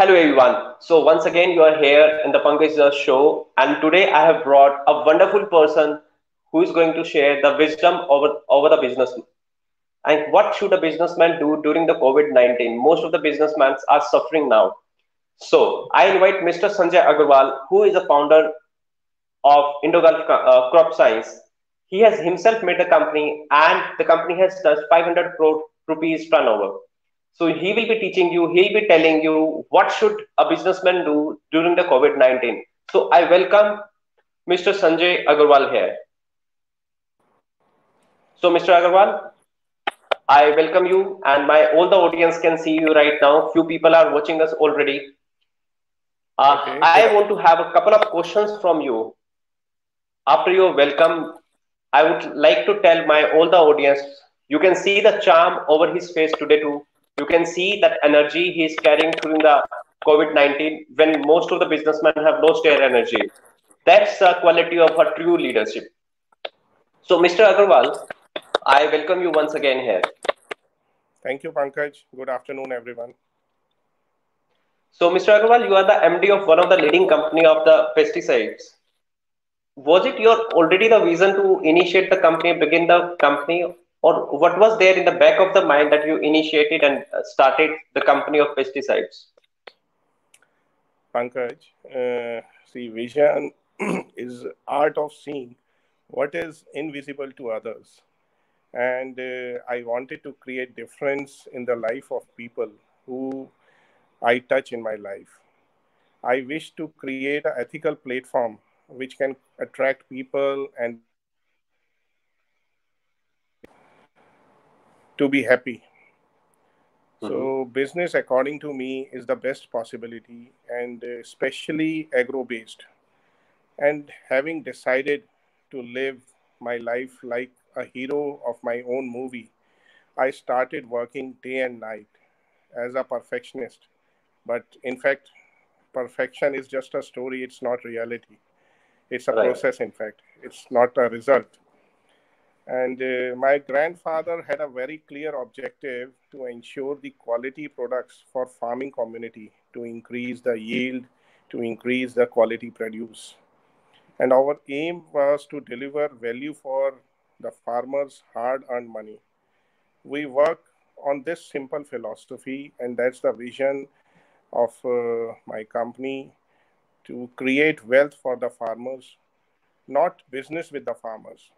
Hello everyone. So once again, you are here in the Pankaj show, and today I have brought a wonderful person who is going to share the wisdom over over the business. And what should a businessman do during the COVID-19? Most of the businessmen are suffering now. So I invite Mr. Sanjay Aggarwal, who is a founder of Indogulf uh, Crop Science. He has himself made the company, and the company has touched 500 crore rupees turnover. So he will be teaching you, he'll be telling you what should a businessman do during the COVID-19. So I welcome Mr. Sanjay Aggarwal here. So Mr. Aggarwal, I welcome you and my all the audience can see you right now. Few people are watching us already. Uh, okay. I want to have a couple of questions from you. After your welcome, I would like to tell my all the audience, you can see the charm over his face today too you can see that energy he's carrying during the COVID-19 when most of the businessmen have lost their energy. That's the quality of a true leadership. So, Mr. Aggarwal, I welcome you once again here. Thank you, Pankaj. Good afternoon, everyone. So, Mr. Aggarwal, you are the MD of one of the leading company of the pesticides. Was it your already the vision to initiate the company, begin the company, or what was there in the back of the mind that you initiated and uh, started the company of pesticides? Pankaj uh, see vision is art of seeing what is invisible to others. And uh, i wanted to create difference in the life of people who i touch in my life. I wish to create an ethical platform which can attract people and to be happy. Mm-hmm. So, business, according to me, is the best possibility, and especially agro based. And having decided to live my life like a hero of my own movie, I started working day and night as a perfectionist. But in fact, perfection is just a story, it's not reality. It's a right. process, in fact, it's not a result. And uh, my grandfather had a very clear objective to ensure the quality products for farming community, to increase the yield, to increase the quality produce. And our aim was to deliver value for the farmers' hard-earned money. We work on this simple philosophy, and that's the vision of uh, my company to create wealth for the farmers, not business with the farmers.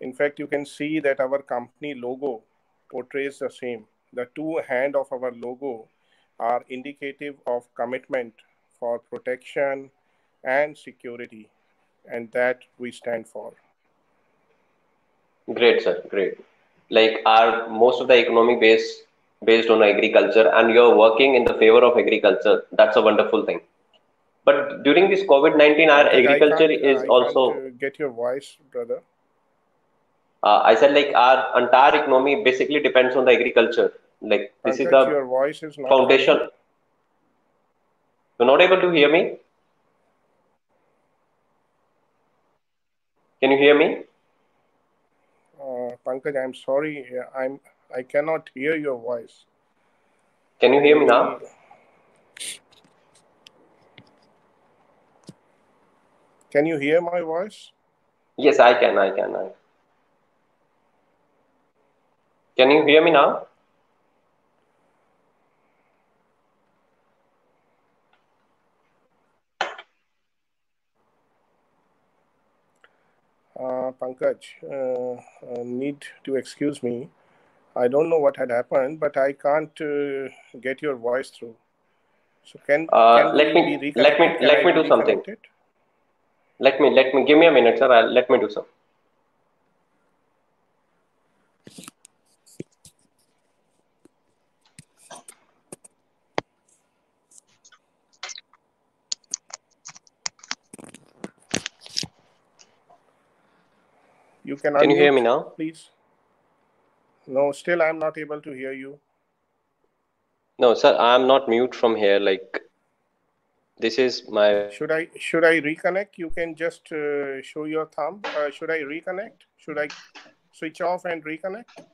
In fact, you can see that our company logo portrays the same. The two hand of our logo are indicative of commitment for protection and security, and that we stand for. Great, sir. Great. Like our most of the economic base based on agriculture, and you're working in the favor of agriculture. That's a wonderful thing. But during this COVID nineteen, our agriculture is I also uh, get your voice, brother uh, I said like our entire economy basically depends on the agriculture. Like this is the your voice is not foundation. You're not able to hear me. Can you hear me? Uh, Pankaj, I'm sorry. I'm I cannot hear your voice. Can you hear me now? Can you hear my voice? Yes, I can. I can. I. Can you hear me now? Uh, Pankaj, uh, uh, need to excuse me. I don't know what had happened, but I can't uh, get your voice through. So can, uh, can let me let me can let me do something. It? Let me let me give me a minute, sir. I'll, let me do something. You can. Can you hear me now? Please. No, still I'm not able to hear you. No, sir, I'm not mute from here. Like, this is my. Should I should I reconnect? You can just uh, show your thumb. Uh, should I reconnect? Should I switch off and reconnect?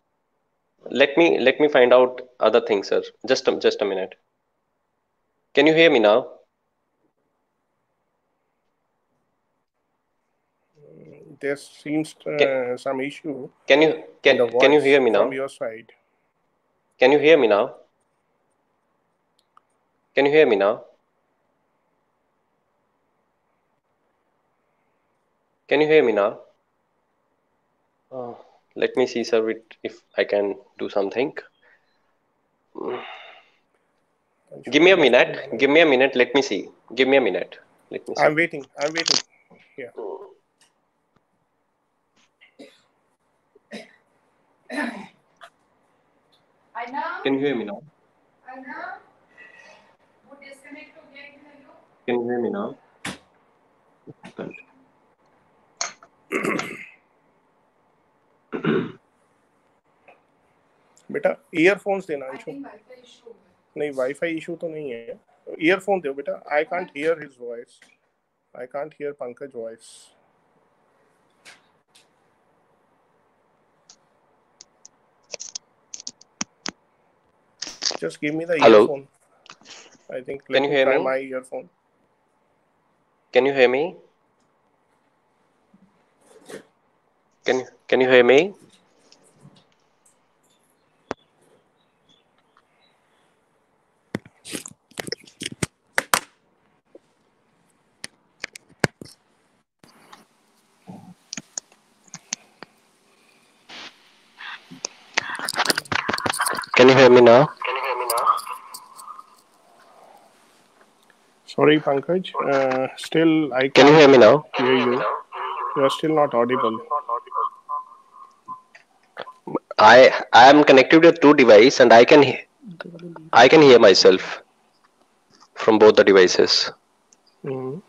Let me let me find out other things, sir. Just a, just a minute. Can you hear me now? There seems uh, some issue. Can you can can you hear me now? From your side. Can you hear me now? Can you hear me now? Can you hear me now? Oh, let me see, sir, if I can do something. Give me a minute. Give me a minute. Let me see. Give me a minute. Let me see. I'm waiting. I'm waiting. Yeah. Can you hear me now? Can you hear me now? बेटा earphones देना अंशु नहीं wifi issue तो नहीं है। Earphone दो बेटा I can't hear his voice I can't hear Pankaj voice just give me the Hello? earphone i think Can you hear me? my earphone Can you hear me? Can can you hear me? Can you hear me now? Sorry pankaj uh, still i Can you hear me now? hear you you are still not audible I I am connected to two device and I can I can hear myself from both the devices. Mhm.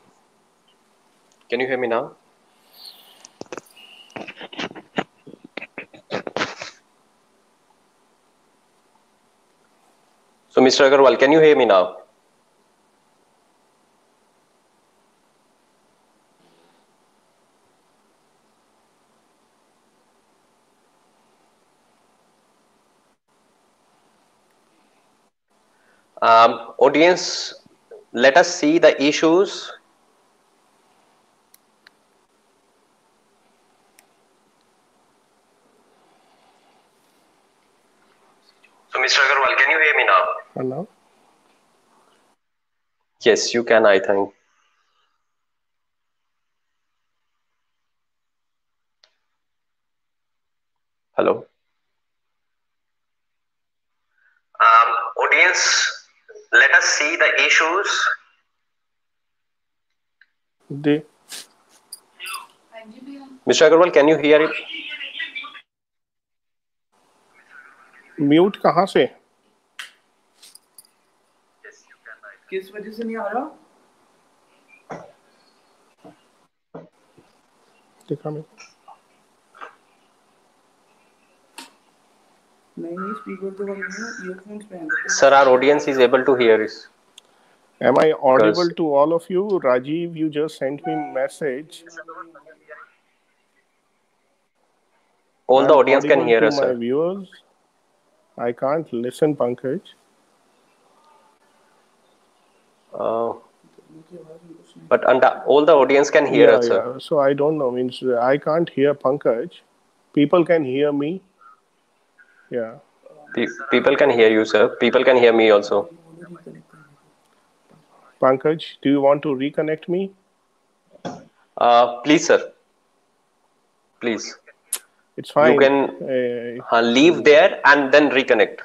Can you hear me now? So Mr. Aggarwal, can you hear me now? Um, audience, let us see the issues. So, Mr. Aggarwal, can you hear me now? hello Yes, you can, I think. Hello. See the issues. they Mr. Agarwal, can you hear it? Mute कहाँ से किस वजह से नहीं आ रहा दिखा मैं many earphones Sir, our audience is able to hear us. Am I audible to all of you? Rajiv, you just sent me message. All I'm the audience can hear us, my sir. viewers. I can't listen, Pankaj. Uh, but under, all the audience can hear yeah, us, yeah. So I don't know. Means I can't hear Pankaj. People can hear me yeah Pe- people can hear you, sir. People can hear me also. pankaj do you want to reconnect me Uh, please, sir. Please. it's fine you can- uh, Uh, leave there and then reconnect.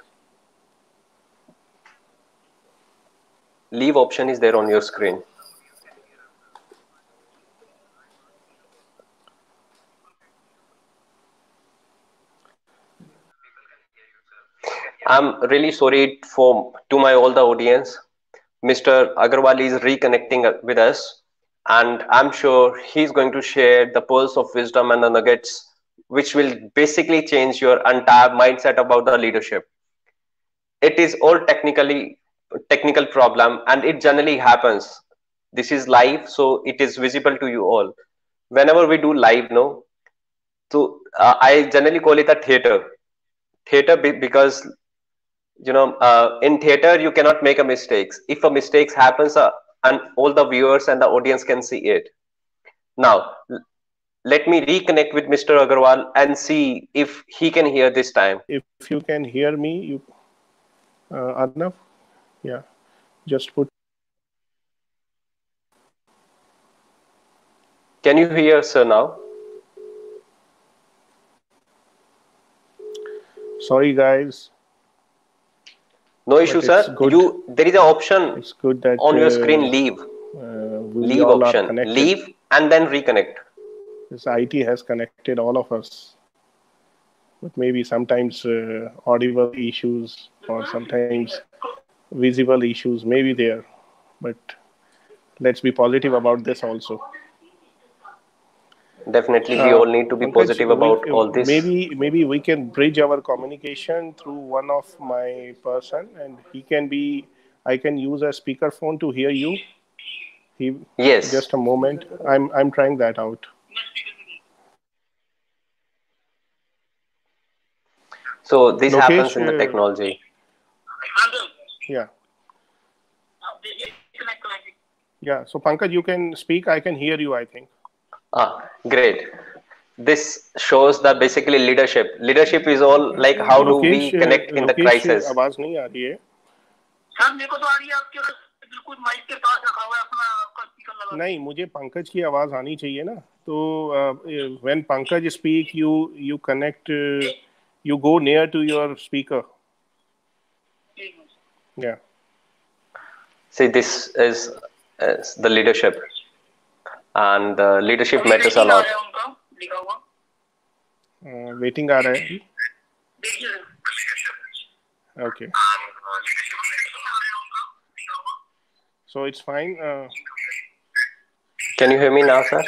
Leave option is there on your screen. I'm really sorry for to my all the audience. Mr. Aggarwal is reconnecting with us, and I'm sure he's going to share the pearls of wisdom and the nuggets, which will basically change your entire mindset about the leadership. It is all technically technical problem, and it generally happens. This is live, so it is visible to you all. Whenever we do live, no, so uh, I generally call it a theater. Theater because you know uh, in theater you cannot make a mistakes. If a mistakes happens uh, and all the viewers and the audience can see it. Now let me reconnect with mr aggarwal and see if he can hear this time. If you can hear me, you uh, Arnav, yeah, just put. can you hear sir now? Sorry, guys. No issue But sir good. you there is an option It's good that on your uh, screen leave uh, leave option leave and then reconnect This IT has connected all of us, but maybe sometimes uh, audible issues or sometimes visible issues may be there. But let's be positive about this also. Definitely we Uh, all need to be positive we- about all this Maybe maybe we can bridge our communication through one of my person, and he can be. I can use a speakerphone to hear you. He yes just a moment. I'm I'm trying that out. so this Lokesh, happens in the uh, technology Yeah. Yeah. So Pankaj, you can speak. I can hear you. I think. Ah, great. This shows that basically leadership. Leadership is all like how do we Lokesh, uh, connect in the Lokesh, crisis. आवाज नहीं आ रही है sir मेरे को तो आ रही है आपके बस बिल्कुल माइक के पास रखा हुआ है अपना आपका स्पीकर लगा नहीं मुझे पंकज की आवाज आनी चाहिए ना तो when Pankaj speak you you connect you go near to your speaker ठीक है या See, this is, is the leadership, and the leadership matters a Rating uh lot. रहा है उनका लिखा हुआ वेटिंग आ रहा है देखिए okay so it's fine Can you hear me now, sir?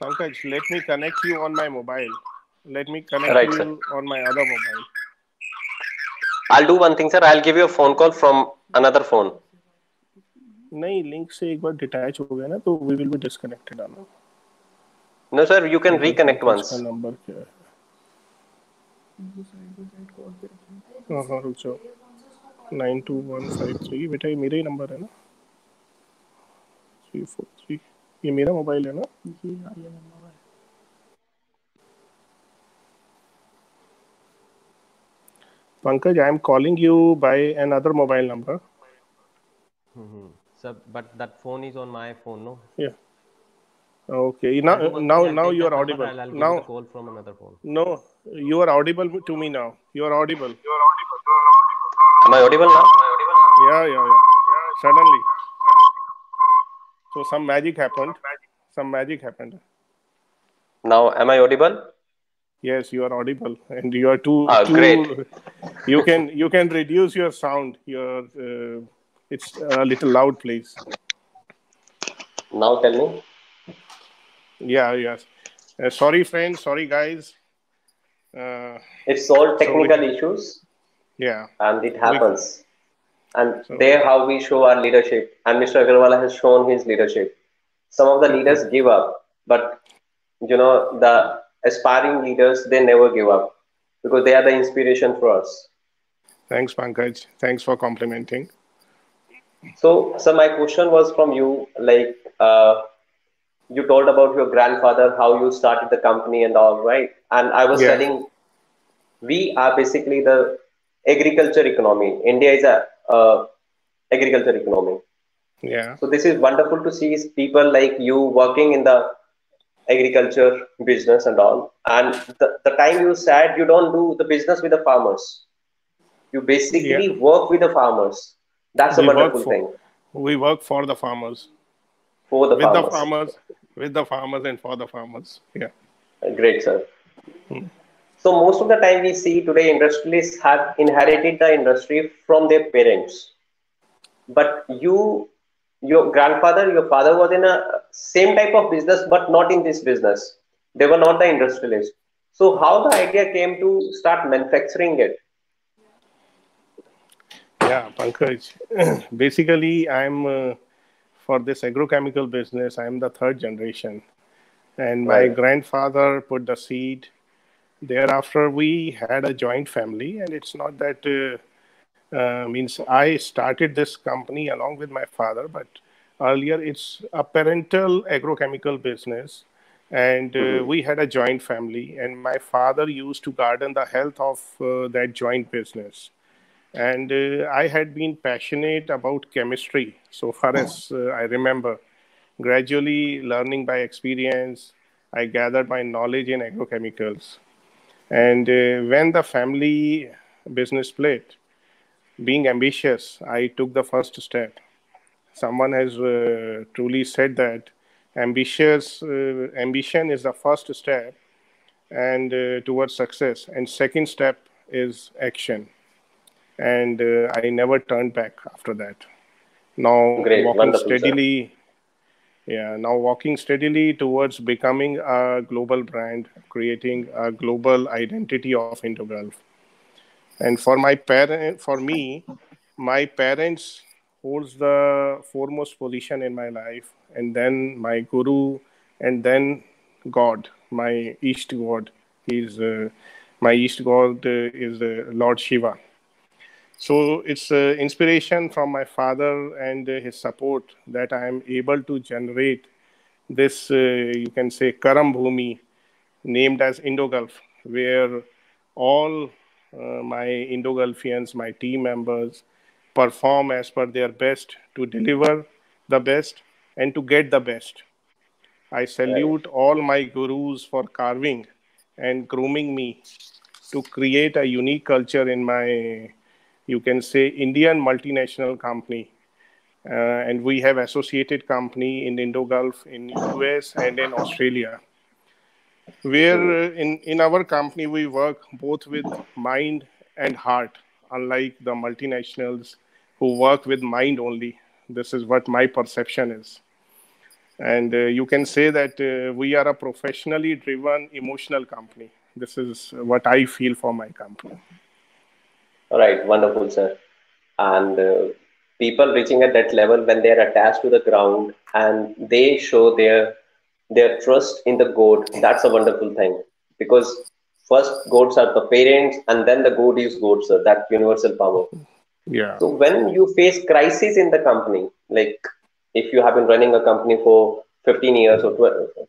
Pankaj, let me connect you on my mobile. Let me connect right, you sir. on my other mobile. I'll do one thing, sir. I'll give you a phone call from another phone. नहीं link से एक बार detach हो गया ना तो we will be disconnected on no sir you can reconnect once number क्या है हाँ हाँ रुक जाओ 92153 बेटा ये मेरा ही नंबर है ना 343 ये मेरा मोबाइल है ना Pankaj I am calling you by another mobile number Sir, but that phone is on my phone, no? या okay now now now you are audible I'll, I'll give now you the call from another phone. no you are audible to me now you are audible Am I audible now? Yeah, yeah, yeah. Suddenly. So some magic happened. Some magic happened. Now, am I audible? Yes, you are audible, and you are too. Ah, too great. You can you can reduce your sound. Your uh, it's a little loud, please. Now, tell me. Yeah, yes. Uh, sorry, friends. Sorry, guys. Uh, It's all technical issues, yeah. and it happens. And So- there, how we show our leadership, and Mr. Aggarwal has shown his leadership. Some of the leaders give up, but you know the aspiring leaders they never give up because they are the inspiration for us. Thanks, Pankaj. Thanks for complimenting. So, so my question was from you, like uh, you told about your grandfather, how you started the company and all, right? And I was Yeah. telling, we are basically the agriculture economy. India is a uh, agriculture economy. Yeah. So this is wonderful to see people like you working in the agriculture business and all. And the, the time you said you don't do the business with the farmers. You basically work with the farmers. That's a We work wonderful for- thing We work for the farmers, for the with farmers. the farmers, with the farmers, and for the farmers. Yeah. Great, sir. So most of the time we see today industrialists have inherited the industry from their parents. But you, your grandfather, your father was in a same type of business, but not in this business. They were not the industrialists. So how the idea came to start manufacturing it? Yeah, Pankaj. Basically, I'm uh, for this agrochemical business. I'm the third generation, and my Right. grandfather put the seed. Thereafter, we had a joint family, and it's not that uh, uh, means I started this company along with my father, but earlier it's a parental agrochemical business, and uh, we had a joint family, and my father used to garden the health of uh, that joint business and uh, I had been passionate about chemistry so far as uh, I remember. Gradually learning by experience, I gathered my knowledge in agrochemicals. And uh, when the family business split, being ambitious, I took the first step. Someone has uh, truly said that ambitious uh, ambition is the first step and uh, towards success, and second step is action and uh, I never turned back after that. Now Great, walking steadily, yeah, now walking steadily towards becoming a global brand, creating a global identity of Indogulf. And for my parent, for me, my parents holds the foremost position in my life, and then my guru, and then God, my East God. He's uh, my East God uh, is uh, Lord Shiva. So it's uh, inspiration from my father and uh, his support that I am able to generate this, uh, you can say, Karam Bhumi, named as Indo-Gulf, where all uh, my Indo-Gulfians, my team members, perform as per their best to deliver the best and to get the best. I salute all my gurus for carving and grooming me to create a unique culture in my, you can say, Indian multinational company. Uh, and we have associated company in Indo Gulf, in US, and in Australia. Where uh, in, in our company we work both with mind and heart, unlike the multinationals who work with mind only. This is what my perception is and uh, you can say that uh, we are a professionally driven emotional company this is what i feel for my company All right, wonderful, sir. And uh, people reaching at that level when they are attached to the ground and they show their their trust in the goat, that's a wonderful thing. Because first goats are the parents, and then the goat is goat, sir. That universal power. yeah So when you face crisis in the company, like if you have been running a company for 15 years or tw-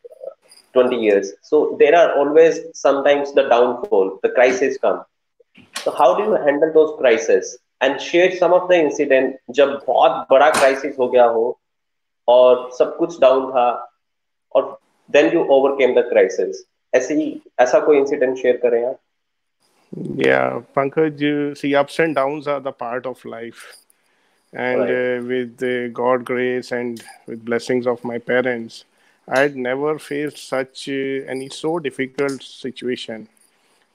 20 years, so there are always sometimes the downfall, the crisis come. So how do you handle those crises and share some of the incident जब बहुत बड़ा crisis हो गया हो और सब कुछ down था और then you overcame the crisis. ऐसे ही ऐसा कोई incident share करें आप? yeah pankaj uh, see ups and downs are the part of life and Right. uh, with uh, god grace and with blessings of my parents i had never faced such uh, any so difficult situation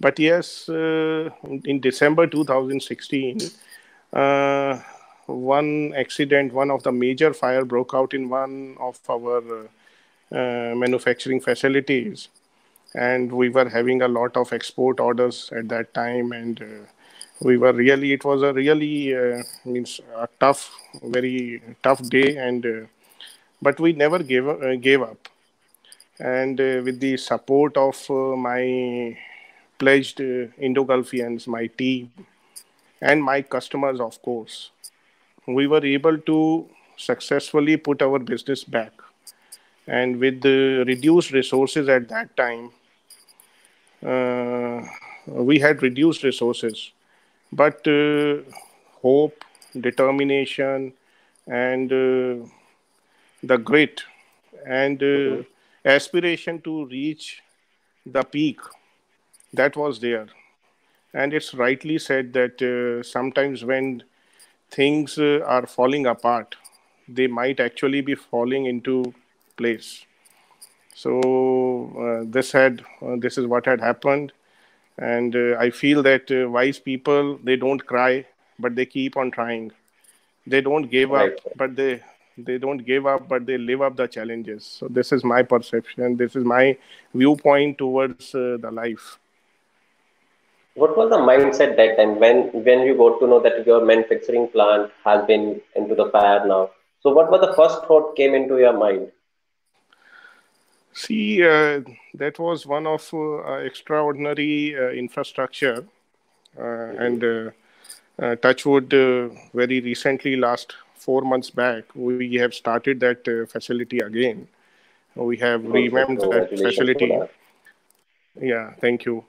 but yes uh, in december 2016 uh, one accident one of the major fire broke out in one of our uh, manufacturing facilities. And we were having a lot of export orders at that time. And uh, we were really it was a really uh, means a tough very tough day. And uh, but we never gave gave up. And with the support of my pledged uh, indo-gulfians my team and my customers of course we were able to successfully put our business back. And with the reduced resources at that time uh, we had reduced resources. But uh, hope determination and uh, the grit and uh, aspiration to reach the peak that was there. And it's rightly said that uh, sometimes when things uh, are falling apart they might actually be falling into place. So uh, this had uh, this is what had happened. And uh, i feel that uh, wise people they don't cry but they keep on trying. They don't give Right. up but they they don't give up but they live up the challenges. So this is my perception. This is my viewpoint towards uh, the life what was the mindset that time when when you got to know that your manufacturing plant has been into the fire now? So what was the first thought came into your mind? See uh, that was one of uh, extraordinary uh, infrastructure. Uh, and uh, uh, touchwood very recently last four months back we have started that facility again. We have revamped that facility. yeah thank you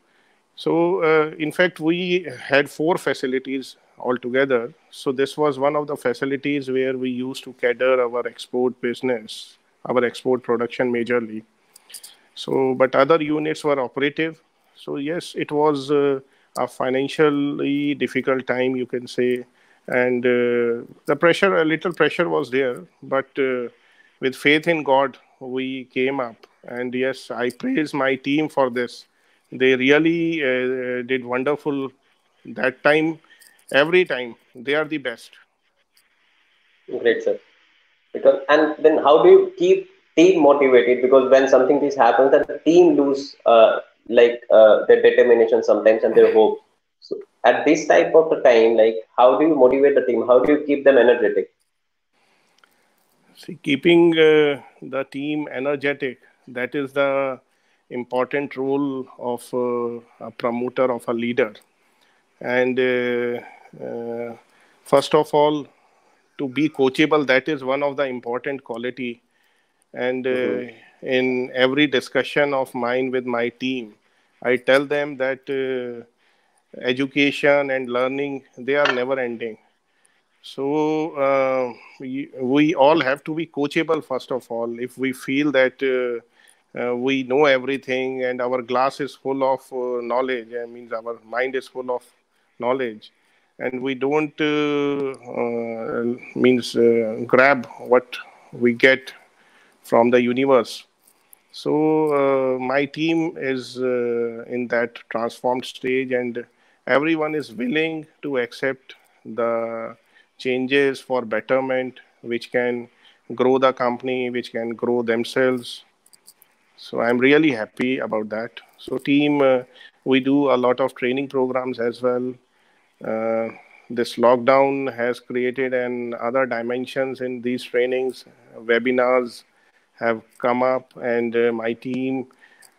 so, uh, in fact, we had four facilities altogether. So, this was one of the facilities where we used to cater our export business, our export production majorly. So, but other units were operative. So, yes, it was uh, a financially difficult time, you can say. And uh, the pressure, a little pressure was there. But uh, with faith in God, we came up. And yes, I praise my team for this they really uh, did wonderful that time. Every time they are the best. Great sir. Because and then how do you keep team motivated? Because when something this happens the team lose uh, like uh, their determination sometimes and their hope. So at this type of the time like how do you motivate the team? How do you keep them energetic? See keeping uh, the team energetic that is the important role of uh, a promoter of a leader. And uh, uh, first of all to be coachable that is one of the important quality. And mm-hmm. in every discussion of mine with my team i tell them that education and learning they are never ending. So uh, we, we all have to be coachable first of all. If we feel that uh, uh, we know everything and our glass is full of uh, knowledge. I means our mind is full of knowledge. And we don't uh, uh means uh, grab what we get from the universe. So my team is in that transformed stage and everyone is willing to accept the changes for betterment which can grow the company which can grow themselves so I'm really happy about that. So team, uh, we do a lot of training programs as well. Uh, this lockdown has created an other dimensions in these trainings. Webinars have come up, and uh, my team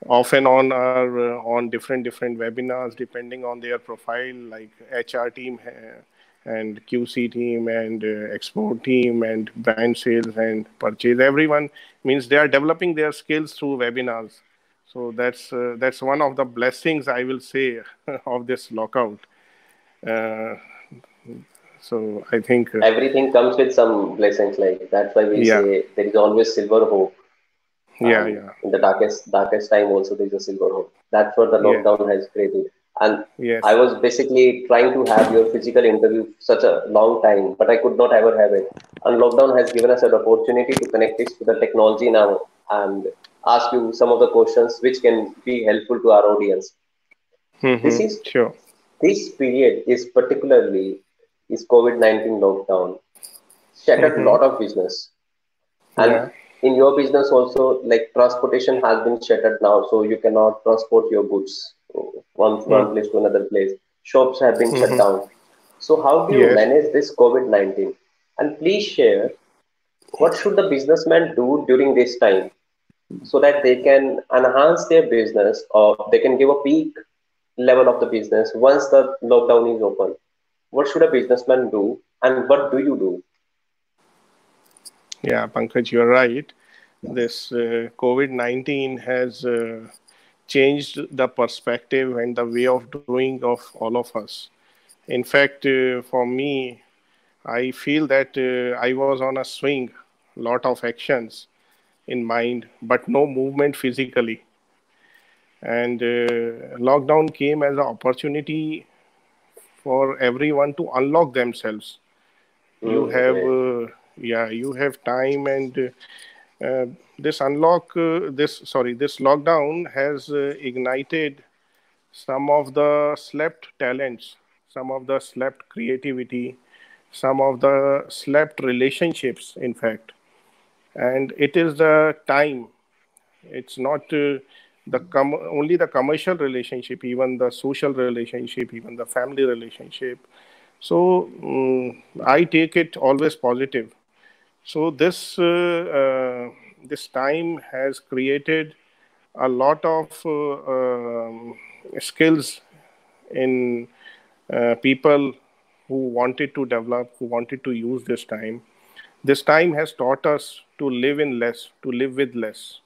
off and on are uh, on different different webinars depending on their profile. Like HR team and QC team and uh, export team and brand sales and purchase. Everyone means they are developing their skills through webinars. So that's uh, that's one of the blessings I will say of this lockout. Uh, so I think uh, everything comes with some blessings. Like that's why we yeah. say there is always silver hope. Yeah, um, yeah. In the darkest darkest time, also there is a silver hope. That's what the lockdown yeah. has created and yes. I was basically trying to have your physical interview for such a long time, but I could not ever have it. And lockdown has given us an opportunity to connect this to the technology now and ask you some of the questions which can be helpful to our audience. Mm-hmm. This is sure. This period is particularly is COVID nineteen lockdown shattered mm-hmm. a lot of business, and yeah. in your business also, like transportation has been shattered now, so you cannot transport your goods one, mm. one place to another place. Shops have been mm-hmm. shut down. So how do you yes. manage this COVID-19? And please share what should the businessman do during this time so that they can enhance their business or they can give a peak level of the business once the lockdown is open. What should a businessman do and what do you do? Yeah, Pankaj, you're right. This uh, COVID 19 has uh, changed the perspective and the way of doing of all of us. In fact, uh, for me, I feel that uh, I was on a swing, lot of actions in mind, but no movement physically. And uh, lockdown came as an opportunity for everyone to unlock themselves. Mm, you have, uh, yeah, you have time and uh, this unlock, uh, this sorry, this lockdown has uh, ignited some of the slept talents, some of the slept creativity, some of the slept relationships, in fact. And it is the time. It's not the com- only the commercial relationship, even the social relationship, even the family relationship. So um, I take it always positive. So this uh, uh, this time has created a lot of uh, um, skills in uh, people who wanted to develop, who wanted to use this time. This time has taught us to live in less, to live with less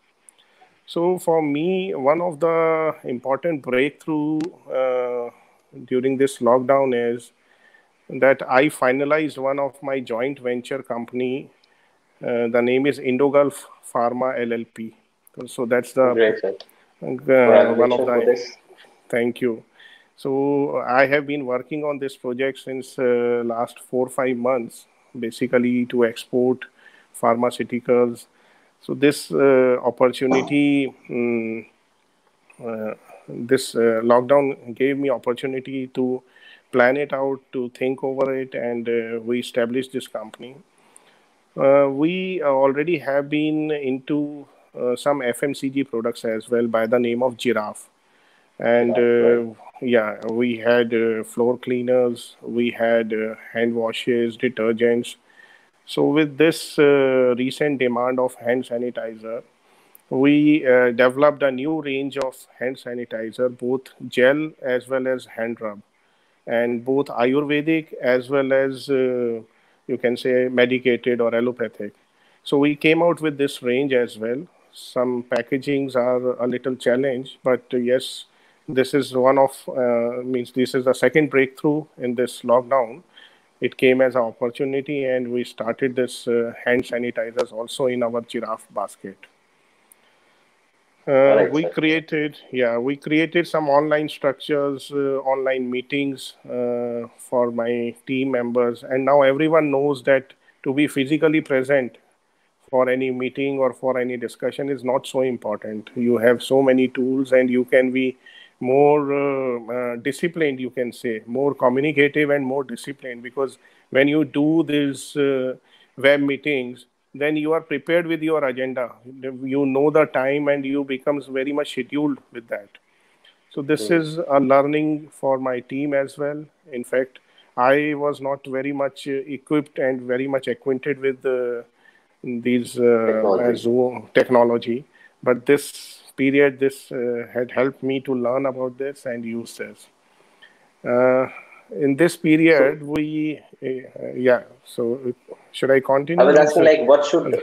so for me, one of the important breakthrough uh, during this lockdown is that I finalized one of my joint venture company. Uh, the name is Indogulf Pharma LLP. So that's the Great, uh, one of the. Thank you. So I have been working on this project since uh, last four five months, basically to export pharmaceuticals so this uh, opportunity, um, uh, this uh, lockdown gave me opportunity to plan it out, to think over it, and we established this company. We already have been into some FMCG products as well by the name of Giraffe. And uh, yeah we had uh, floor cleaners we had uh, hand washes detergents. So with this uh, recent demand of hand sanitizer, we uh, developed a new range of hand sanitizer, both gel as well as hand rub, and both Ayurvedic as well as uh, you can say medicated or allopathic. So we came out with this range as well. Some packagings are a little challenge, but uh, yes, this is one of uh, means this is the second breakthrough in this lockdown it came as an opportunity and we started this uh, hand sanitizers also in our giraffe basket uh, we created yeah we created some online structures uh, online meetings uh, for my team members. And now everyone knows that to be physically present for any meeting or for any discussion is not so important. You have so many tools and you can be more uh, uh, disciplined you can say more communicative and more disciplined. Because when you do these uh, web meetings then you are prepared with your agenda you know the time and you becomes very much scheduled with that so this mm. is a learning for my team as well in fact i was not very much equipped and very much acquainted with uh, these uh, technology. zoom technology but this period, this uh, had helped me to learn about this and use this. Uh, in this period, so, we, uh, yeah, so should I continue? I was asking, like, what should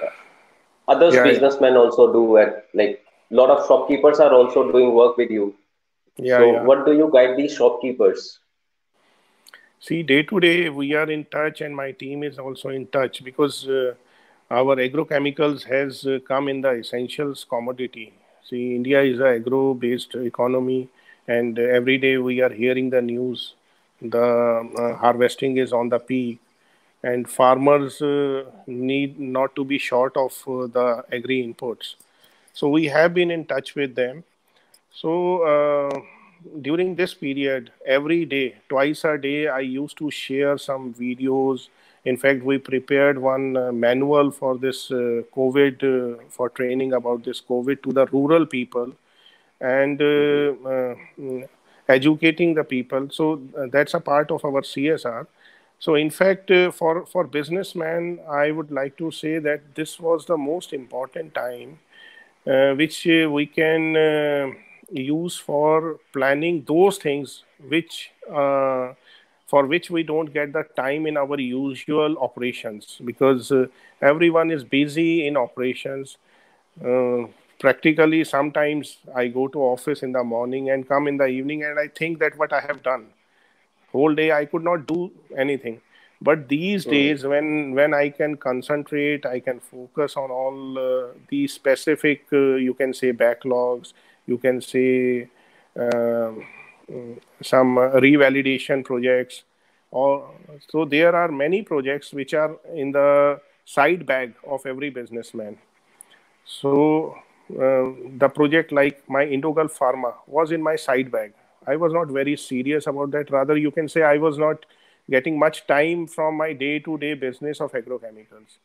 others yeah, businessmen also do? At like, a lot of shopkeepers are also doing work with you. Yeah, so, yeah. what do you guide these shopkeepers? See, day to day, we are in touch, and my team is also in touch because uh, our agrochemicals has uh, come in the essentials commodity See, India is a agro-based economy, and every day we are hearing the news. The uh, harvesting is on the peak, and farmers uh, need not to be short of uh, the agri inputs. So we have been in touch with them. So during this period, every day, twice a day, I used to share some videos in fact, we prepared one uh, manual for this uh, COVID, uh, for training about this COVID to the rural people and educating the people. So uh, that's a part of our CSR. So in fact, for, for businessmen, I would like to say that this was the most important time which we can use for planning those things which for which we don't get the time in our usual operations because uh, everyone is busy in operations uh, practically sometimes i go to office in the morning and come in the evening and i think that what i have done. Whole day i could not do anything. But these mm. days when when i can concentrate i can focus on all uh, these specific uh, you can say backlogs you can say um, Mm, some revalidation projects or so there are many projects which are in the side bag of every businessman. So uh, the project like my indogulf pharma was in my side bag. I was not very serious about that. Rather you can say i was not getting much time from my day to day business of agrochemicals.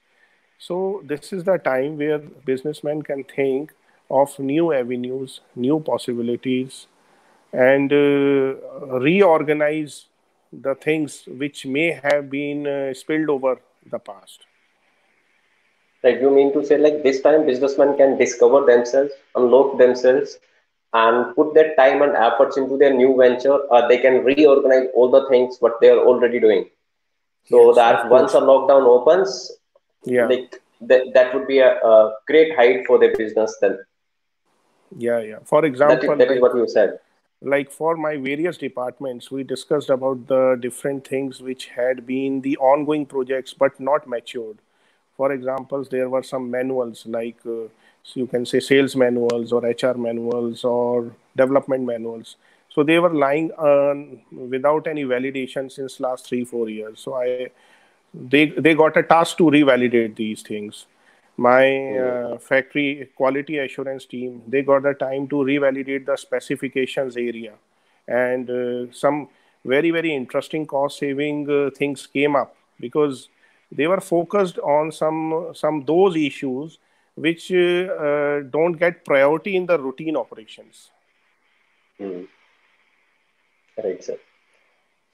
So this is the time where businessmen can think of new avenues, new possibilities, and uh, reorganize the things which may have been uh, spilled over the past. Like you mean to say, like this time, businessmen can discover themselves, unlock themselves, and put their time and efforts into their new venture, or they can reorganize all the things what they are already doing. So Yes, that once a lockdown opens, Yeah, like that, that would be a, a great height for their business. Then yeah, yeah. For example, that is like what you said. like for my various departments we discussed about the different things which had been the ongoing projects but not matured for examples there were some manuals like uh, so you can say sales manuals or hr manuals or development manuals. So they were lying on without any validation since last 3 4 years. So i they they got a task to revalidate these things. My uh, factory quality assurance team they got the time to revalidate the specifications area. And uh, some very very interesting cost saving uh, things came up because they were focused on some some those issues which uh, uh, don't get priority in the routine operations Hmm. Right, sir.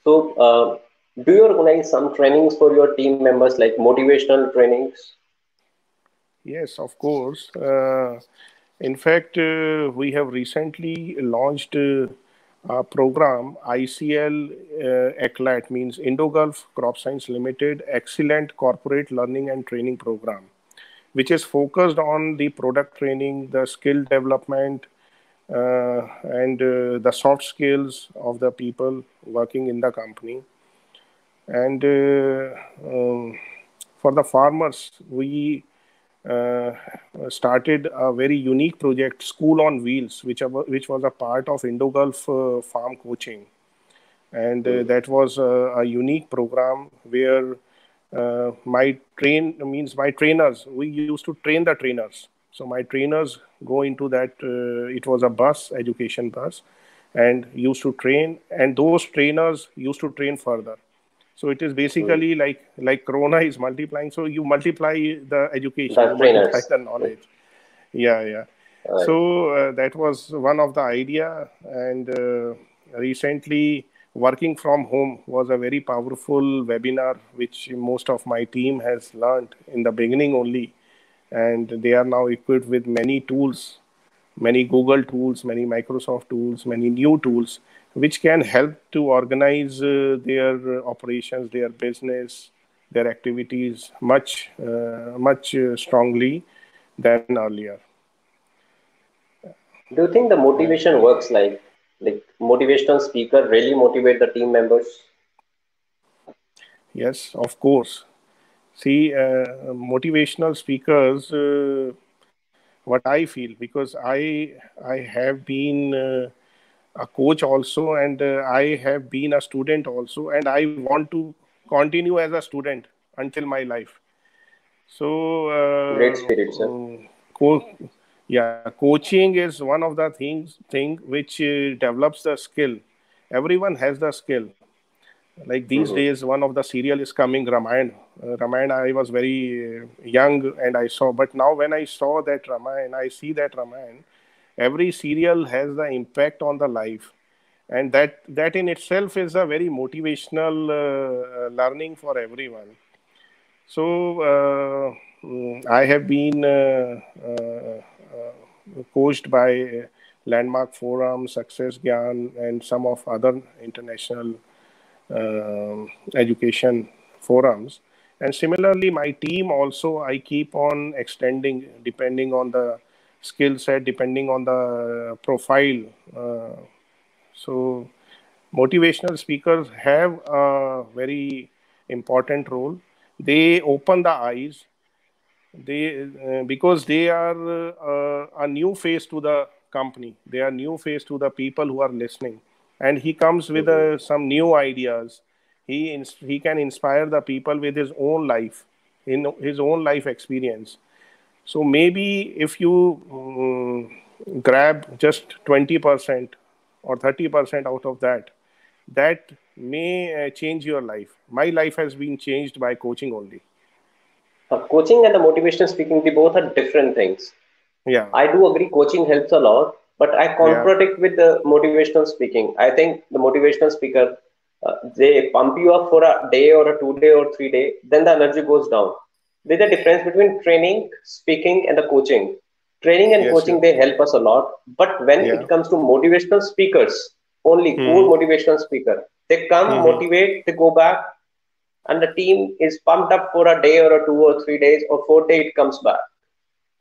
So, uh, do you organize some trainings for your team members, like motivational trainings? Yes, of course. Uh, in fact, uh, we have recently launched uh, program, ICL uh, ECLAT, means Indo-Gulf Crop Science Limited Excellent Corporate Learning and Training Program, which is focused on the product training, the skill development, uh, and uh, the soft skills of the people working in the company. And uh, um, for the farmers, we uh, started a very unique project, School on Wheels, which, which was a part of Indo-Gulf uh, farm coaching. And uh, that was a, a unique program where uh, my train means my trainers, we used to train the trainers. So my trainers go into that, uh, it was a bus, education bus, and used to train, and those trainers used to train further. So it is basically like like Corona is multiplying. So you multiply the education, The multiply the knowledge. Yeah, yeah. Right. So uh, that was one of the idea, and uh, recently working from home was a very powerful webinar which most of my team has learned in the beginning only, and they are now equipped with many tools, many Google tools, many Microsoft tools, many new tools which can help to organize uh, their operations, their business, their activities much uh, much uh, strongly than earlier. Do you think the motivation works like like motivational speaker really motivate the team members? Yes, of course. See, uh, motivational speakers. Uh, what I feel because I I have been uh, a coach also, and uh, I have been a student also, and I want to continue as a student until my life. So, uh, Great spirit, sir. um, co- yeah, coaching is one of the things thing which uh, develops the skill. Everyone has the skill like these Mhm. days one of the serial is coming ramayan uh, ramayan i was very uh, young and i saw but now when i saw that ramayan i see that ramayan every serial has the impact on the life. And that that in itself is a very motivational uh, learning for everyone. So uh, i have been uh, uh, uh, coached by landmark forum success gyan and some of other international um education forums. And similarly my team also i keep on extending depending on the skill set depending on the profile uh, so motivational speakers have a very important role. They open the eyes. They uh, because they are uh, a new face to the company. They are new face to the people who are listening. And he comes with uh, some new ideas. He ins- he can inspire the people with his own life in his own life experience so maybe if you um, grab just 20% or 30% out of that that may uh, change your life my life has been changed by coaching only Uh, coaching and the motivational speaking, they both are different things. Yeah. I do agree coaching helps a lot, but I contradict with the motivational speaking. I think the motivational speaker uh, they pump you up for a day or a two day or three day, then the energy goes down. There's a difference between training, speaking, and the coaching. Training and Yes, coaching yes. they help us a lot, but when Yeah. it comes to motivational speakers, only Hmm. core motivational speaker, they come, Mhm. motivate, they go back, and the team is pumped up for a day or a two or three days or four day it comes back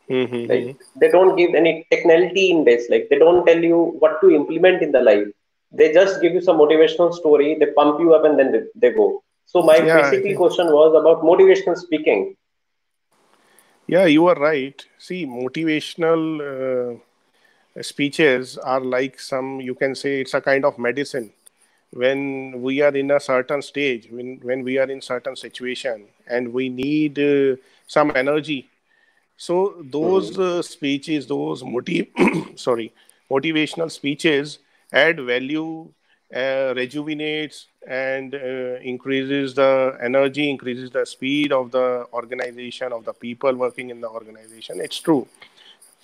Mhm, like mhm. they don't give any technicality in this like they don't tell you what to implement in the life they just give you some motivational story they pump you up and then they, they go so my Yeah, basically question was about motivational speaking Yeah, you are right. See, motivational uh, speeches are like some, you can say it's a kind of medicine. When we are in a certain stage, when, when we are in certain situation and we need uh, some energy. So those uh, speeches, those motive, sorry, motivational speeches add value, rejuvenates and uh, increases the energy, increases the speed of the organization, of the people working in the organization. It's true.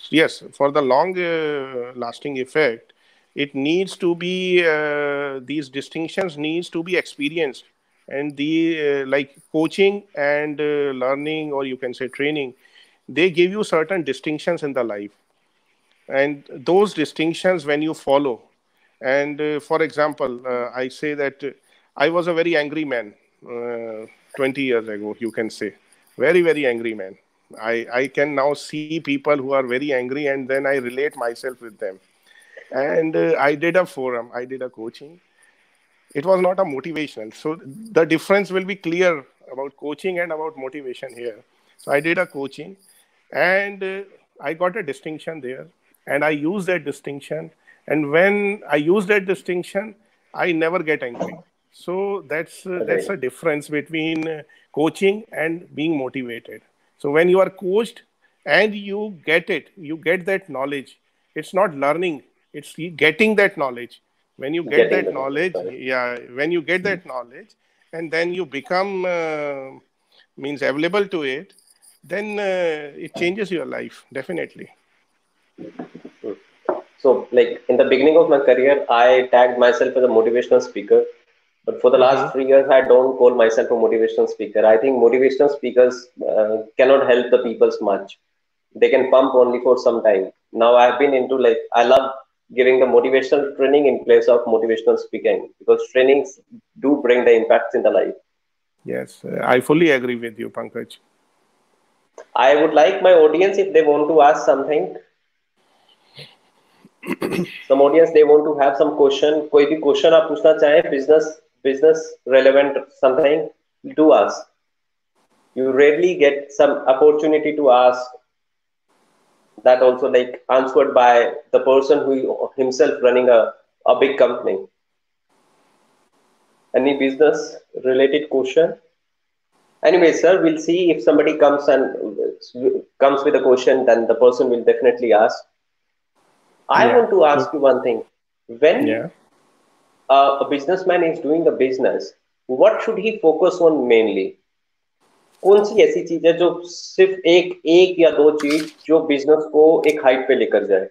Yes, for the long uh, lasting effect, it needs to be, uh, these distinctions needs to be experienced. And the uh, like coaching and uh, learning, or you can say training, they give you certain distinctions in the life and those distinctions when you follow and uh, for example uh, i say that uh, i was a very angry man uh, 20 years ago you can say. Very very angry man. I i can now see people who are very angry and then i relate myself with them. And i did a forum i did a coaching. It was not a motivational. So the difference will be clear about coaching and about motivation here. So i did a coaching and uh, i got a distinction there. And i used that distinction and when i use that distinction i never get angry. So that's uh, that's a difference between uh, coaching and being motivated. So when you are coached and you get it you get that knowledge it's not learning it's getting that knowledge. When you get Getting that knowledge knowledge, yeah when you get that knowledge and then you become uh, means available to it then uh, it changes your life definitely so like in the beginning of my career i tagged myself as a motivational speaker. But for the last Mhm. three years i don't call myself a motivational speaker. I think motivational speakers uh, cannot help the peoples much. They can pump only for some time. Now i've been into like i love giving the motivational training in place of motivational speaking because trainings do bring the impacts in the life. Yes uh, i fully agree with you pankaj. I would like my audience if they want to ask something some audience they want to have some question कोई भी question आप पूछना चाहें business business relevant something do ask you rarely get some opportunity to ask that also like answered by the person who himself running a, a big company any business related question anyway sir we'll see if somebody comes and comes with a question then the person will definitely ask I Yeah. want to ask you one thing when yeah uh, a businessman is doing a business what should he focus on mainly कौन सी ऐसी चीज़ है जो सिर्फ़ एक एक या दो चीज़ जो बिज़नेस को एक हाइट पे लेकर जाए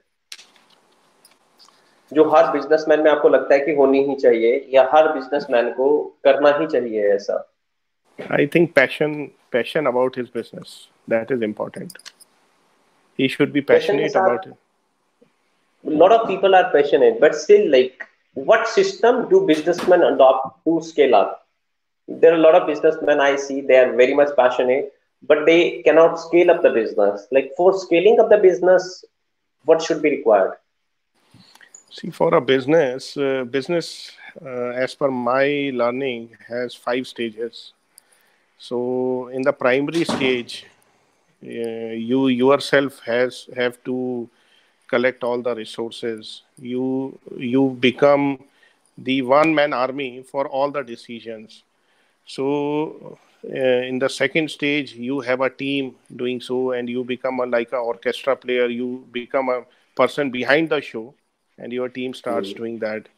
जो हर बिजनेसमैन में आपको लगता है कि होनी ही चाहिए या हर बिजनेसमैन को करना ही चाहिए ऐसा i think passion passion about his business that is important he should be Passion passionate is about it a lot of people are passionate but still like what system do businessmen adopt to scale up? There are a lot of businessmen i see they are very much passionate but they cannot scale up the business. Like for scaling up the business what should be required? See, for a business, uh, business, uh, as per my learning, has five stages. So, in the primary stage, uh, you yourself has have to collect all the resources. You you become the one man army for all the decisions. So, uh, in the second stage, you have a team doing so, and you become a, like a orchestra player. You become a person behind the show, and your team starts doing that.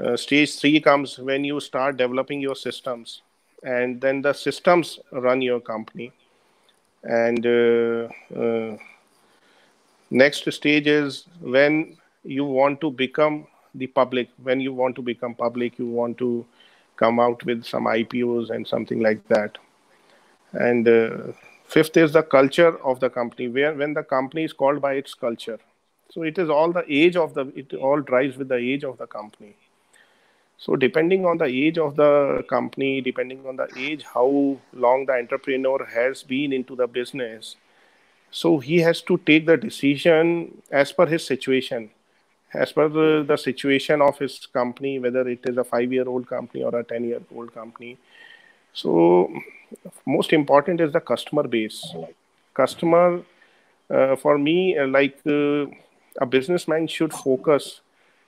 Uh, stage three comes when you start developing your systems, and then the systems run your company. And uh, uh, next stage is when you want to become the public. When you want to become public you want to come out with some ipos and something like that. And uh, fifth is the culture of the company where when the company is called by its culture. So it is all the age of the it all drives with the age of the company. So depending on the age of the company depending on the age how long the entrepreneur has been into the business so he has to take the decision as per his situation as per the, the situation of his company, whether it is a five year old company or a 10 year old company. So, most important is the customer base. Customer, uh, for me, uh, like uh, a businessman should focus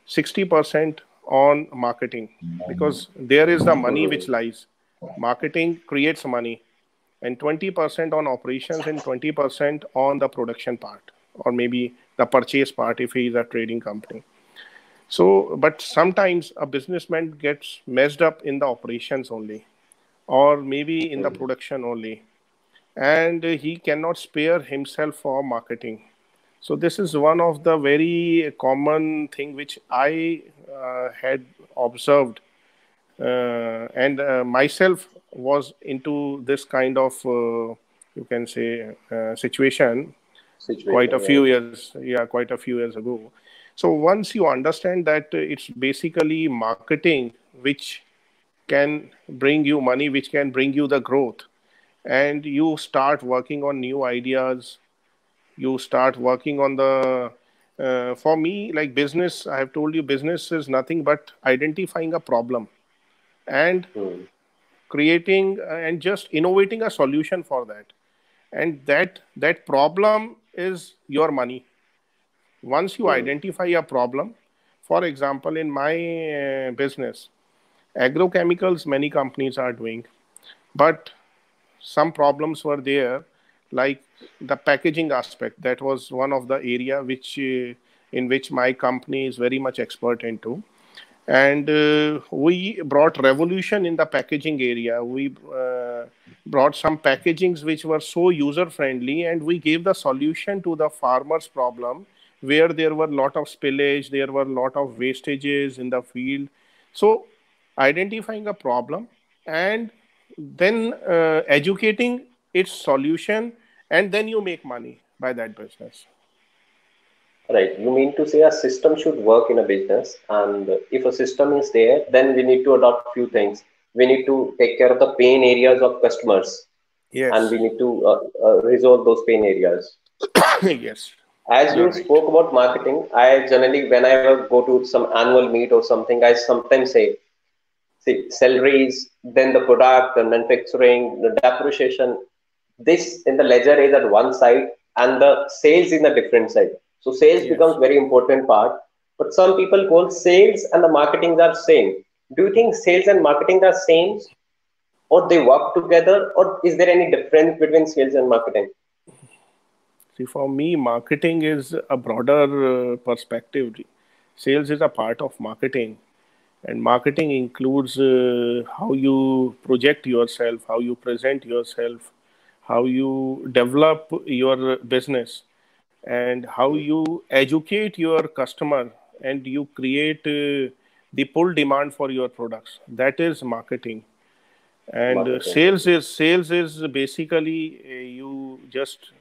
60% on marketing because there is the money which lies. Marketing creates money, and 20% on operations and 20% on the production part or maybe the purchase part if he is a trading company. So, but sometimes a businessman gets messed up in the operations only, or maybe in the hmm. production only, and he cannot spare himself for marketing. So, this is one of the very common thing which I uh, had observed, and uh, myself was into this kind of uh, you can say uh, situation situation, quite a few years yeah quite a few years ago. So once you understand that it's basically marketing which can bring you money which can bring you the growth and you start working on new ideas you start working on the uh, for me like business i have told you business is nothing but identifying a problem and mm. creating and just innovating a solution for that and that that problem is your money. Once you mm. identify a problem, for example, in my uh, business, agrochemicals many companies are doing, but some problems were there, like the packaging aspect. That was one of the area which uh, in which my company is very much expert into and uh, we brought revolution in the packaging area. We uh, brought some packagings which were so user friendly and we gave the solution to the farmers problem where there were a lot of spillage there were a lot of wastages in the field. So identifying a problem and then uh, educating its solution and then you make money by that business Right. You mean to say a system should work in a business, and if a system is there, then we need to adopt few things. We need to take care of the pain areas of customers, yes. and we need to uh, uh, resolve those pain areas. yes. As you right. spoke about marketing, I generally, when I go to some annual meet or something, I sometimes say, see, salaries, then the product, the manufacturing, the depreciation. This in the ledger is at one side, and the sales in the different side so sales yes. becomes very important part. But some people call sales and the marketing are same. Do you think sales and marketing are same, or they work together, or is there any difference between sales and marketing? See, for me, marketing is a broader uh, perspective. Sales is a part of marketing, and marketing includes uh, how you project yourself, how you present yourself, how you develop your business and how you educate your customer and you create uh, the pull demand for your products. That is marketing. And uh, sales is sales is basically uh, you just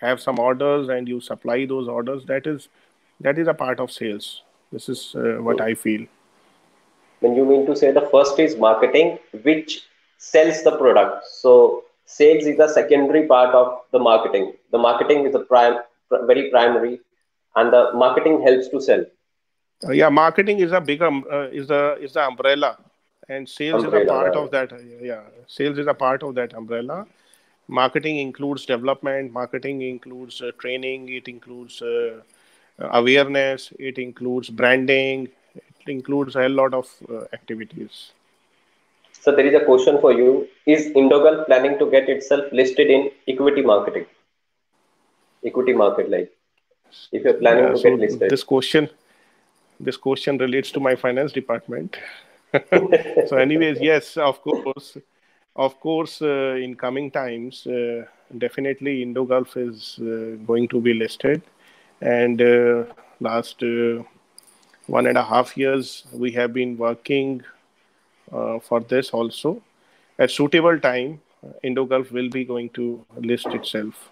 have some orders and you supply those orders. That is that is a part of sales. This is uh, what i feel. When you mean to say the first is marketing which sells the product. So sales is a secondary part of the marketing. The marketing is the prime very primary, and the marketing helps to sell. Uh, yeah, marketing is a big um, uh, is the is the umbrella, and sales umbrella, is a part right. of that. Yeah, sales is a part of that umbrella. Marketing includes development. Marketing includes uh, training. It includes uh, awareness. It includes branding. It includes a lot of uh, activities. So there is a question for you: Is Indogulf planning to get itself listed in equity marketing? Equity market like if you're planning yeah, to so get listed this question this question relates to my finance department so anyways yes of course of course uh, in coming times uh, definitely indogulf is uh, going to be listed and uh, last uh, one and a half years we have been working uh, for this also. At suitable time, indo gulf will be going to list itself.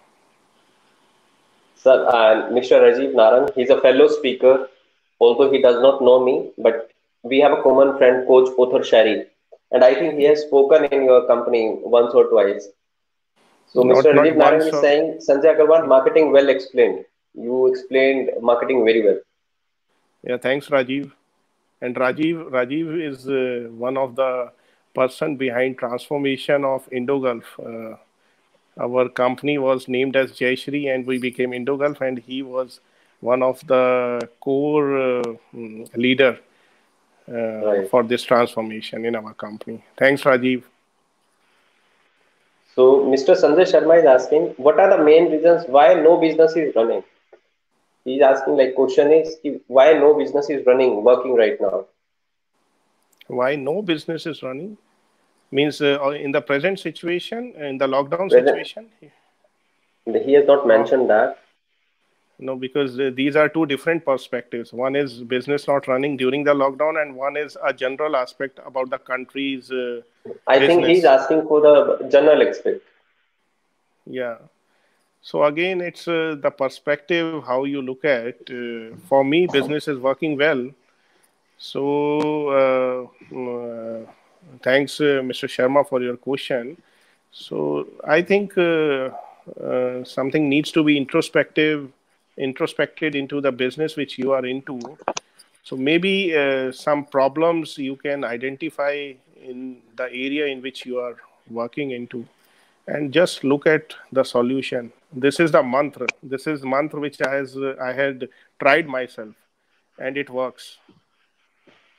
Sir, and Mr. Rajiv Narang, he's a fellow speaker, although he does not know me, but we have a common friend, Coach Othar Shari, and I think he has spoken in your company once or twice. So, Not- Mr. Rajiv Narang is saying, Sanjay Aggarwal, marketing well explained. You explained marketing very well. Yeah, thanks, Rajiv. And Rajiv, Rajiv is uh, one of the person behind transformation of IndoGulf. Uh, our company was named as Jayashri, and we became IndoGulf, and he was one of the core uh, mm, leader uh, Right. for this transformation in our company. Thanks, Rajiv. So, Mr. Sanjay Sharma is asking, what are the main reasons why no business is running? He's asking, like, question is, why no business is running, working right now? Why no business is running? Means uh, in the present situation, in the lockdown Present- situation. He has not mentioned that. No, because uh, these are two different perspectives. One is business not running during the lockdown, and one is a general aspect about the country's. Uh, I think he's asking for the general aspect. yeah. So again, it's uh, the perspective how you look at. Uh, for me, business is working well. So uh, uh, thanks, uh, Mr. Sharma, for your question. So I think uh, uh, something needs to be introspective, introspected into the business which you are into. So maybe uh, some problems you can identify in the area in which you are working into, and just look at the solution. This is the mantra. This is mantra which I has uh, I had tried myself, and it works.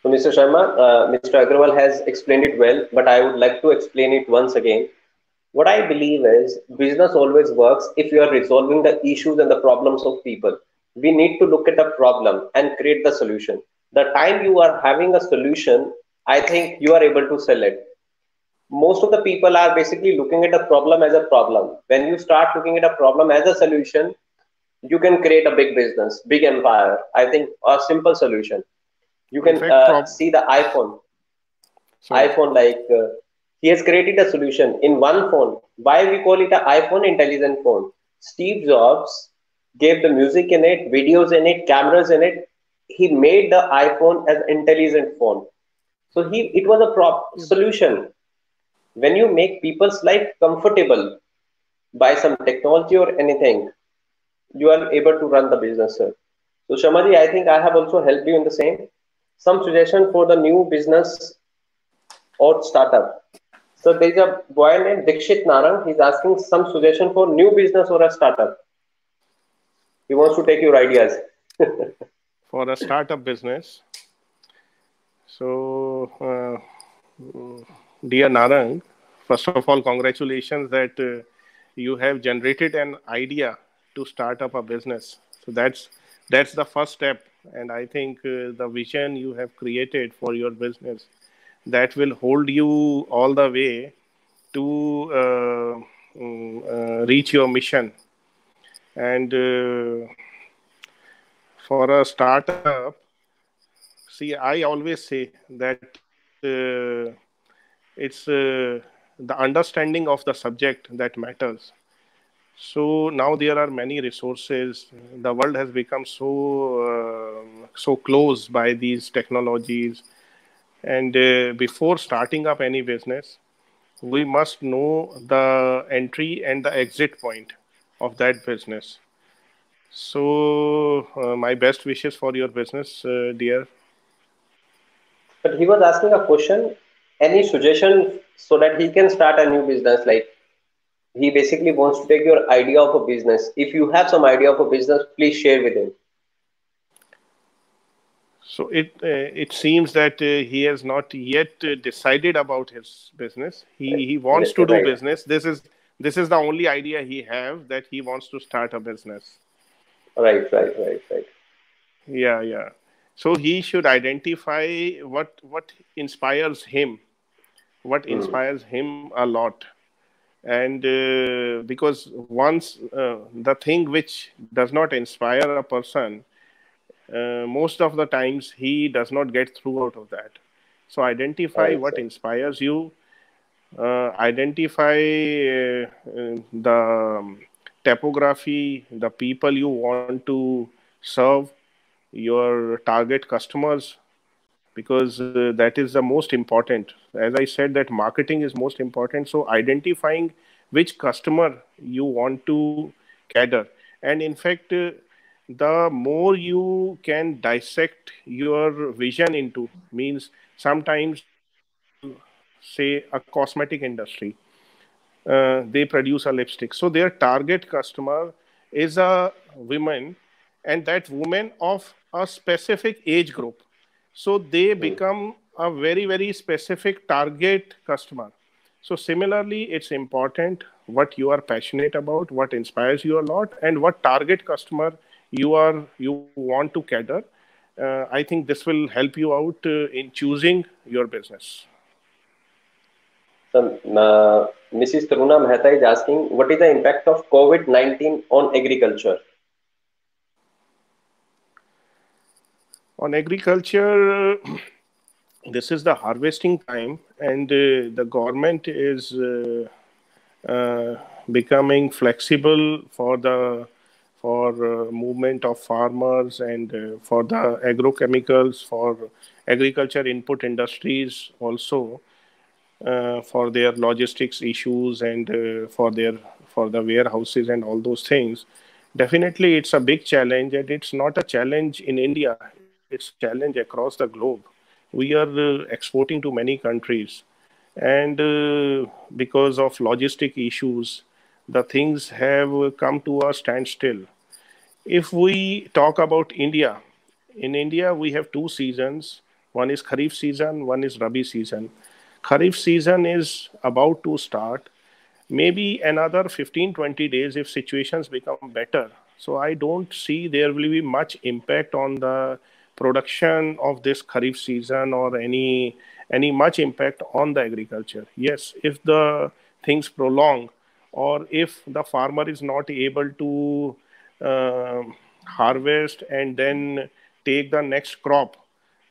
So, Mr. Sharma, uh, Mr. Aggarwal has explained it well, but I would like to explain it once again. What I believe is business always works if you are resolving the issues and the problems of people. We need to look at the problem and create the solution. The time you are having a solution, I think you are able to sell it. Most of the people are basically looking at a problem as a problem. When you start looking at a problem as a solution, you can create a big business, big empire. I think a simple solution. You can uh, see the iPhone. So iPhone, like uh, he has created a solution in one phone. Why we call it an iPhone intelligent phone? Steve Jobs gave the music in it, videos in it, cameras in it. He made the iPhone as intelligent phone. So he it was a prop solution. When you make people's life comfortable by some technology or anything, you are able to run the business, sir. So Sharmaji, I think I have also helped you in the same. Some suggestion for the new business or startup. So there is a boy named Dikshit Narang. He's asking some suggestion for new business or a startup. He wants to take your ideas. for a startup business. So, uh, dear Narang, first of all, congratulations that uh, you have generated an idea to start up a business. So that's that's the first step, and I think uh, the vision you have created for your business that will hold you all the way to uh, mm, uh, reach your mission. And uh, for a startup, see, I always say that uh, it's uh, the understanding of the subject that matters. So now there are many resources. The world has become so uh, so close by these technologies, and uh, before starting up any business, we must know the entry and the exit point of that business. So, uh, my best wishes for your business, uh, dear. But he was asking a question. Any suggestion so that he can start a new business? Like he basically wants to take your idea of a business. If you have some idea of a business, please share with him. So it uh, it seems that uh, he has not yet uh, decided about his business. He he wants to do Right. business. This is this is the only idea he have that he wants to start a business. Right, right, right, right. Yeah, yeah. So he should identify what what inspires him, what Hmm. inspires him a lot, and uh, because once uh, the thing which does not inspire a person uh, most of the times he does not get through out of that so identify Right, what sir. inspires you uh, identify uh, the um, topography the people you want to serve your target customers because uh, that is the most important. As i said that marketing is most important. So identifying which customer you want to cater and in fact uh, the more you can dissect your vision into means sometimes say a cosmetic industry uh, they produce a lipstick. So their target customer is a woman and that woman of a specific age group so they become a very very specific target customer so similarly it's important what you are passionate about what inspires you a lot and what target customer you are you want to cater uh, i think this will help you out uh, in choosing your business So, uh, Mrs. Taruna Mehta is asking, what is the impact of COVID-19 on agriculture? On agriculture this is the harvesting time and uh, the government is uh, uh, becoming flexible for the for uh, movement of farmers and uh, for the agrochemicals for agriculture input industries also uh, for their logistics issues and for their for the warehouses and all those things. Definitely it's a big challenge and it's not a challenge in india it's challenge across the globe. We are uh, exporting to many countries. And uh, because of logistic issues the things have come to a standstill. If we talk about india in india we have two seasons. One is kharif season one is rabi season. Kharif season is about to start. Maybe another 15 20 days if situations become better. So i don't see there will be much impact on the production of this kharif season or any any much impact on the agriculture. Yes if the things prolong or if the farmer is not able to uh, harvest and then take the next crop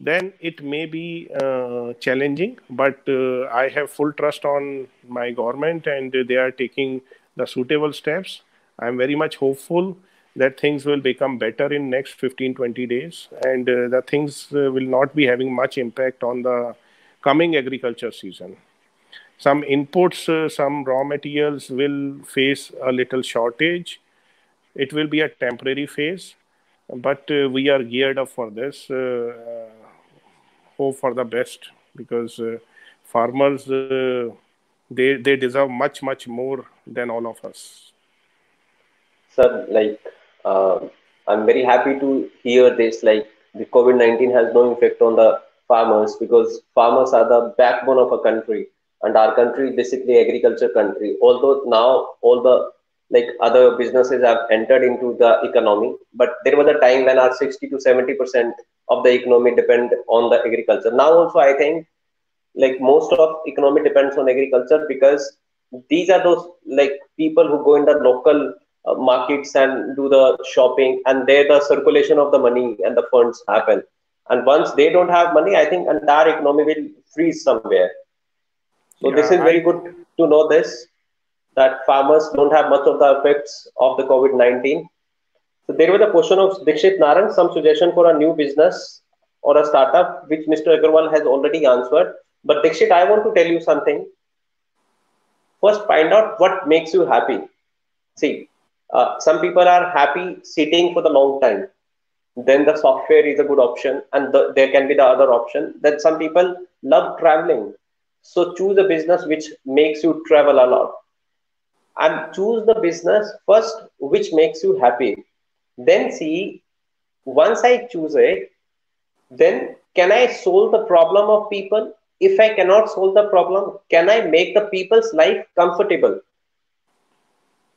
then it may be uh, challenging. But uh, i have full trust on my government and they are taking the suitable steps. I'm very much hopeful that things will become better in next 15 20 days. And uh, the things uh, will not be having much impact on the coming agriculture season. Some inputs uh, some raw materials will face a little shortage. It will be a temporary phase but uh, we are geared up for this uh, uh, hope for the best because farmers they they deserve much much more than all of us. Sir, like, uh, I'm very happy to hear this. Like, the COVID 19 has no effect on the farmers because farmers are the backbone of a country, and our country is basically agriculture country. Although now all the like other businesses have entered into the economy, but there was a time when our 60 to 70 percent of the economy depend on the agriculture. Now also, I think like most of economy depends on agriculture because these are those like people who go in the local uh, markets and do the shopping and there the circulation of the money and the funds happen and once they don't have money i think entire economy will freeze somewhere so this Yeah, is very I- good to know this that farmers don't have much of the effects of the covid-19 so there was a question of Dikshit Narang, some suggestion for a new business or a startup, which Mr. Aggarwal has already answered. But Dikshit, I want to tell you something. First, find out what makes you happy. See, uh, some people are happy sitting for the long time. Then the software is a good option, and the, there can be the other option. That some people love traveling. So choose a business which makes you travel a lot and choose the business first which makes you happy then see once i choose it then can i solve the problem of people if i cannot solve the problem can i make the people's life comfortable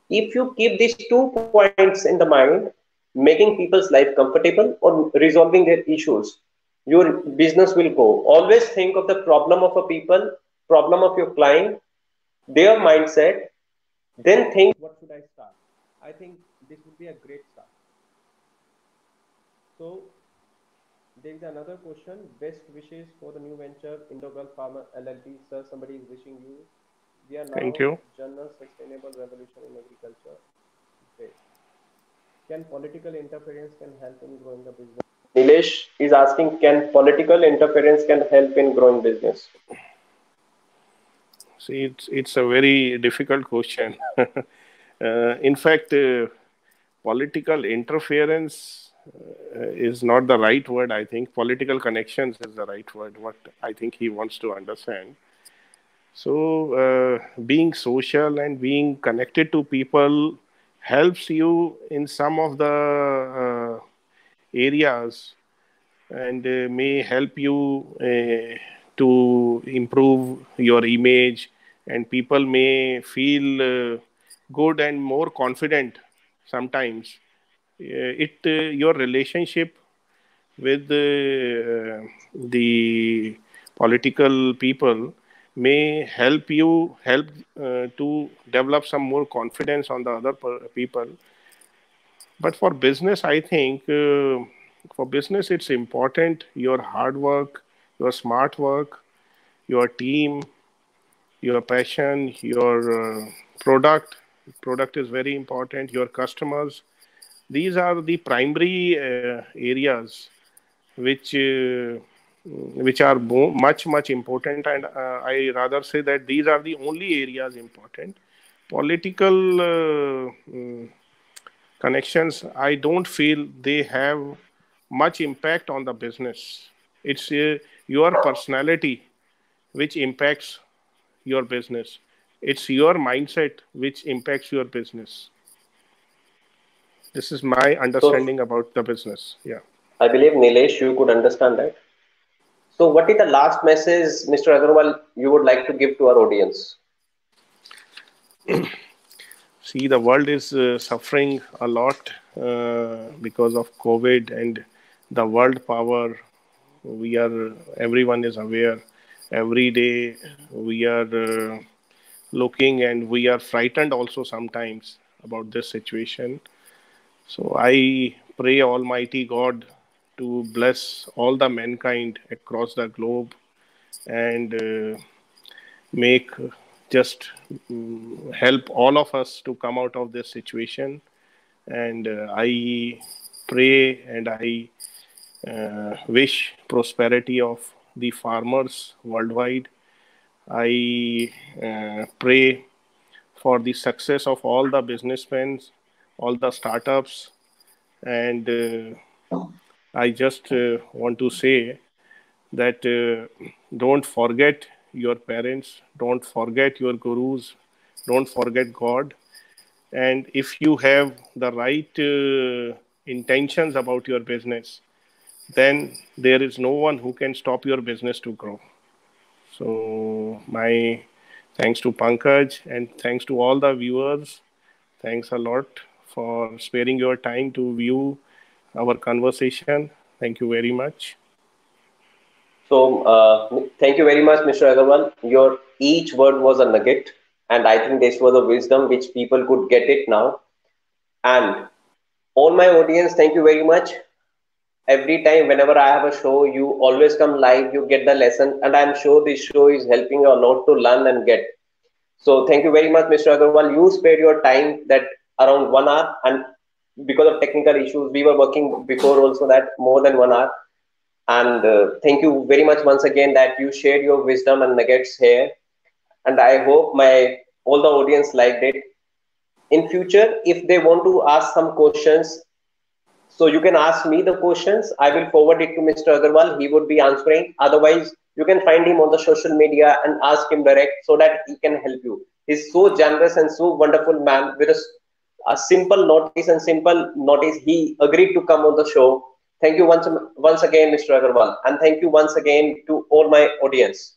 if you keep these two points in the mind making people's life comfortable or resolving their issues your business will go always think of the problem of a people problem of your client their mindset then think what should I start. I think this would be a great start. So there is another question. Best wishes for the new venture, Indogulf Farmer LLP. Sir, somebody is wishing you. We are now Thank you. General Sustainable Revolution in Agriculture. Great. Can political interference can help in growing the business? Nilesh is asking, can political interference can help in growing business? See, it's it's a very difficult question. uh, in fact, uh, political interference uh, is not the right word. I think political connections is the right word. What I think he wants to understand. So, uh, being social and being connected to people helps you in some of the uh, areas and uh, may help you uh, to improve your image and people may feel uh, good and more confident sometimes. Uh, it your relationship with the political people may help you help uh, to develop some more confidence on the other people. But for business i think uh, for business it's important your hard work your smart work your team your passion your uh, product. Product is very important your customers. These are the primary uh, areas which uh, which are much much important. And uh, i rather say that these are the only areas important. Political uh, mm, connections i don't feel they have much impact on the business. It's uh, your personality which impacts your business. It's your mindset which impacts your business. This is my understanding so, about the business. Yeah. I believe nilesh you could understand that so, what is the last message, Mr. Aggarwal, you would like to give to our audience? See, the world is uh, suffering a lot uh, because of COVID and the world power. We are, everyone is aware. Every day we are uh, looking and we are frightened also sometimes about this situation. So I pray Almighty God to bless all the mankind across the globe and uh, make just um, help all of us to come out of this situation. And uh, i pray and i uh, wish prosperity of the farmers worldwide. I uh, pray for the success of all the businessmen all the startups and uh, I just uh, want to say that uh, don't forget your parents, don't forget your gurus, don't forget God. And if you have the right uh, intentions about your business, then there is no one who can stop your business to grow. So, my thanks to Pankaj and thanks to all the viewers. Thanks a lot for sparing your time to view our conversation. Thank you very much. So, uh, thank you very much, Mr. Aggarwal. Your each word was a nugget, and I think this was a wisdom which people could get it now. And all my audience, thank you very much. Every time, whenever I have a show, you always come live, you get the lesson, and I'm sure this show is helping you a lot to learn and get. So, thank you very much, Mr. Aggarwal. You spared your time that around one hour, and because of technical issues we were working before also that more than one hour. And uh, thank you very much once again that you shared your wisdom and nuggets here. And i hope my all the audience liked it. In future if they want to ask some questions so you can ask me the questions. I will forward it to mr aggarwal. He would be answering. Otherwise you can find him on the social media and ask him direct so that he can help you. He's so generous and so wonderful man with a a simple notice and simple notice. He agreed to come on the show. Thank you once once again mr aggarwal. And thank you once again to all my audience